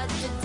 what to do.